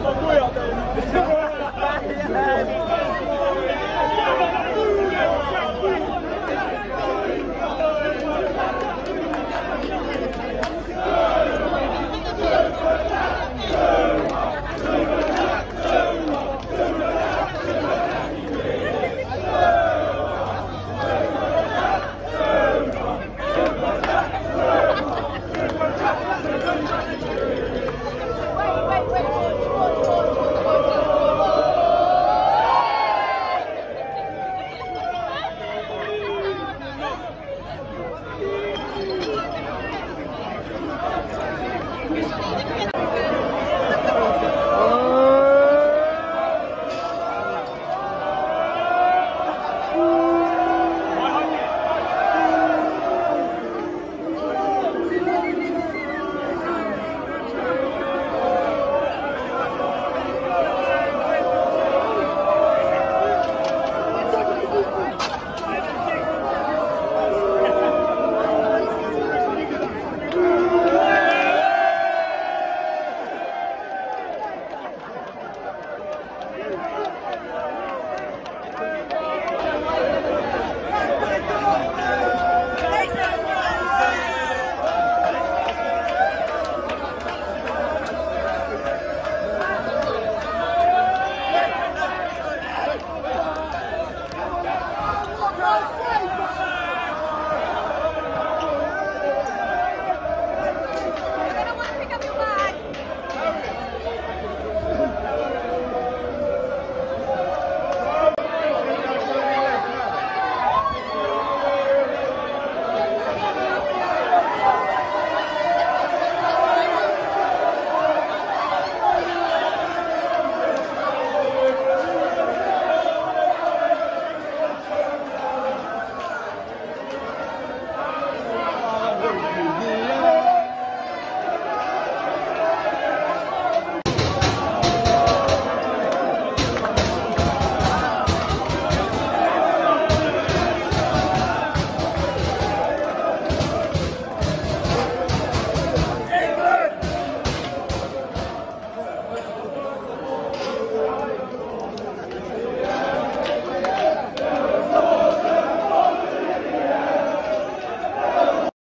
Waktu yang.